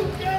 Hallelujah!